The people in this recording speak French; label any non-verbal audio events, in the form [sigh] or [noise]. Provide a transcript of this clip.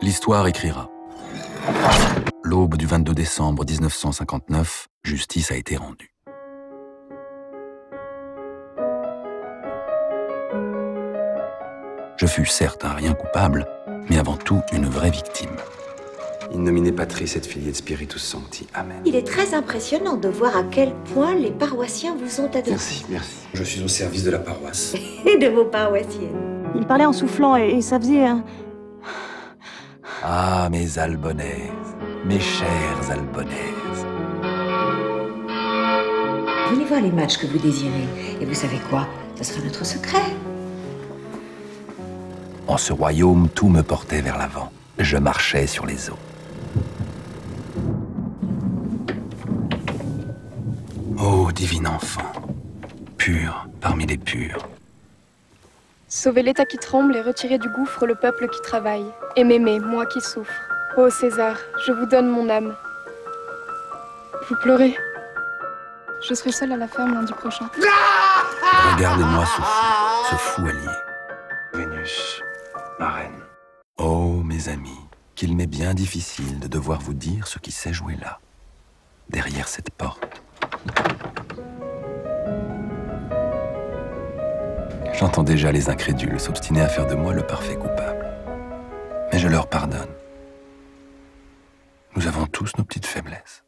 L'histoire écrira. L'aube du 22 décembre 1959, justice a été rendue. Je fus certes un rien coupable, mais avant tout une vraie victime. In nomine Patris et Filii et Spiritus Sancti. Amen. Il est très impressionnant de voir à quel point les paroissiens vous ont adoré. Merci, merci. Je suis au service de la paroisse. [laughs] Et de vos paroissiennes. Il parlait en soufflant et, et ça faisait un... Ah, mes albonnaises, mes chères albonnaises. Venez voir les matchs que vous désirez. Et vous savez quoi? Ce sera notre secret. En ce royaume, tout me portait vers l'avant. Je marchais sur les eaux. Ô divin enfant, pur parmi les purs, Sauvez l'État qui tremble et retirez du gouffre le peuple qui travaille. Et m'aimer, moi qui souffre. Ô César, je vous donne mon âme. Vous pleurez. Je serai seule à la ferme lundi prochain. regardez-moi ce fou, ce fou allié. Vénus, ma reine. Oh, mes amis, qu'il m'est bien difficile de devoir vous dire ce qui s'est joué là, derrière cette porte. J'entends déjà les incrédules s'obstiner à faire de moi le parfait coupable. Mais je leur pardonne. Nous avons tous nos petites faiblesses.